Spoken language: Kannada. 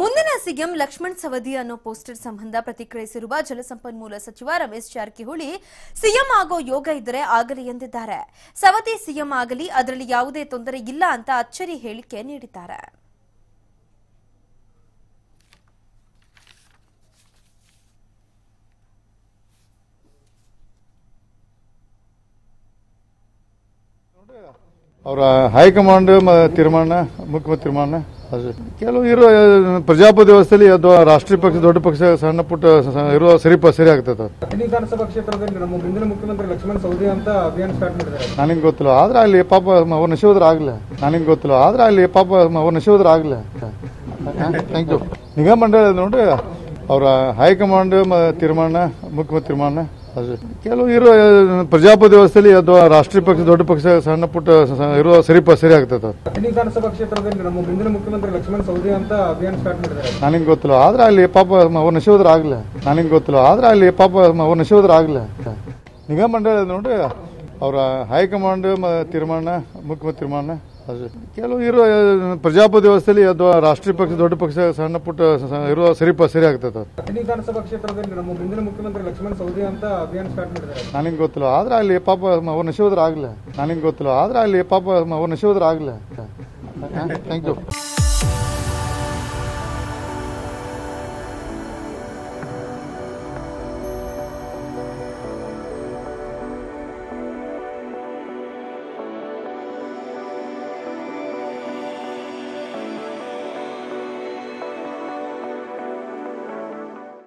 ಮುಂದಿನ ಸಿಎಂ ಲಕ್ಷ್ಮಣ್ ಸವದಿ ಅನ್ನೋ ಪೋಸ್ಟರ್ ಸಂಬಂಧ ಪ್ರತಿಕ್ರಿಯಿಸಿರುವ ಜಲಸಂಪನ್ಮೂಲ ಸಚಿವ ರಮೇಶ್ ಜಾರಕಿಹೊಳಿ, ಸಿಎಂ ಆಗೋ ಯೋಗ ಇದ್ದರೆ ಆಗಲಿ ಎಂದಿದ್ದಾರೆ. ಸವದಿ ಸಿಎಂ ಆಗಲಿ, ಅದರಲ್ಲಿ ಯಾವುದೇ ತೊಂದರೆ ಇಲ್ಲ ಅಂತ ಅಚ್ಚರಿ ಹೇಳಿಕೆ ನೀಡಿದ್ದಾರೆ. ಅವರ ಹೈಕಮಾಂಡ್ ತೀರ್ಮಾನ, ಮುಖ್ಯಮಂತ್ರಿ ತೀರ್ಮಾನ? ಕೆಲವು ಇರೋ ಪ್ರಜಾಪತಿ ವ್ಯವಸ್ಥೆಯಲ್ಲಿ ಅಥವಾ ರಾಷ್ಟ್ರೀಯ ಪಕ್ಷ ದೊಡ್ಡ ಪಕ್ಷ ಸಣ್ಣ ಪುಟ್ಟ ಇರುವ ಸರಿ ಸರಿ ಆಗ್ತದೆ ಅದು. ಪ್ರತಿ ವಿಧಾನಸಭಾ ಕ್ಷೇತ್ರದಲ್ಲಿ ನಮ್ಮ ಮುಂದಿನ ಮುಖ್ಯಮಂತ್ರಿ ಲಕ್ಷ್ಮಣ್ ಸವದಿ ಅಂತ ಅಭಿಯಾನ ಸ್ಟಾರ್ಟ್ ಮಾಡಿದ್ದಾರೆ. ನನಗೆ ಗೊತ್ತಿಲ್ಲ. ಆದ್ರೆ ಅಲ್ಲಿ ಪಾಪ ಅವ್ರ ನಶಿವದ್ರ ಆಗ್ಲಿ. ನನಗೆ ಗೊತ್ತಿಲ್ಲ. ಆದ್ರೆ ಅಲ್ಲಿ ಪಾಪ ಅವ್ರ ನಶಿವದ್ರ ಆಗ್ಲಿ. ಥ್ಯಾಂಕ್ ಯು ನಿಗಮ ಮಂಡಳಿ ನೋಡ್ರಿ ಅವರ ಹೈಕಮಾಂಡ್ ತೀರ್ಮಾನ ಮುಖ್ಯಮಂತ್ರಿ ತೀರ್ಮಾನ. ಕೆಲವು ಇರೋ ಪ್ರಜಾಪತಿ ವ್ಯವಸ್ಥೆಯಲ್ಲಿ ಅಥವಾ ರಾಷ್ಟ್ರೀಯ ಪಕ್ಷ ದೊಡ್ಡ ಪಕ್ಷ ಸಣ್ಣ ಪುಟ್ಟ ಇರುವ ಸರಿ ಸರಿ ಆಗ್ತದೆ ವಿಧಾನಸಭಾ ಕ್ಷೇತ್ರದಲ್ಲಿ ನಮ್ಮ ಮುಂದಿನ ಮುಖ್ಯಮಂತ್ರಿ ಲಕ್ಷ್ಮಣ್ ಸವದಿ ಅಂತ ಅಭಿಯಾನ ಸ್ಟಾರ್ಟ್ ಮಾಡಿದ್ದಾರೆ. ನನಗೆ ಗೊತ್ತಿಲ್ಲ. ಆದ್ರೆ ಅಲ್ಲಿ ಪಾಪ ಅವ್ರ ನಶೋದ್ರ ಆಗ್ಲಿ. ನನಗೆ ಗೊತ್ತಿಲ್ಲ. ಆದ್ರೆ ಅಲ್ಲಿ ಪಾಪ ಅವ್ರ ನಶೋದ್ರ ಆಗ್ಲಿ. ನಿಗಮ ಮಂಡಳಿ ನೋಡ್ರಿ ಅವರ ಹೈಕಮಾಂಡ್ ತೀರ್ಮಾನ ಮುಖ್ಯಮಂತ್ರಿ ತೀರ್ಮಾನ. ಕೆಲವು ಇರೋ ಪ್ರಜಾಪತಿ ವ್ಯವಸ್ಥೆಯಲ್ಲಿ ಅಥವಾ ರಾಷ್ಟ್ರೀಯ ಪಕ್ಷ ದೊಡ್ಡ ಪಕ್ಷ ಸಣ್ಣ ಪುಟ್ಟ ಇರುವ ಸರಿ ಸರಿ ಆಗ್ತದೆ ವಿಧಾನಸಭಾ ಕ್ಷೇತ್ರದಲ್ಲಿ ನಮ್ಮ ಮುಂದಿನ ಮುಖ್ಯಮಂತ್ರಿ ಲಕ್ಷ್ಮಣ್ ಸವದಿ ಅಂತ ಅಭಿಯಾನ ಸ್ಟಾರ್ಟ್ ಮಾಡಿದ್ದಾರೆ. ನನಗೆ ಗೊತ್ತಿಲ್ಲ. ಆದ್ರೆ ಅಲ್ಲಿ ಪಾಪ ಅವ್ರ ನಶಿವದ್ರ ಆಗ್ಲಿ. ನನಗೆ ಗೊತ್ತಿಲ್ಲ. ಆದ್ರೆ ಅಲ್ಲಿ ಪಾಪ ಅವ್ರ ನಶಿವದ್ರ ಆಗ್ಲಿ. Thank you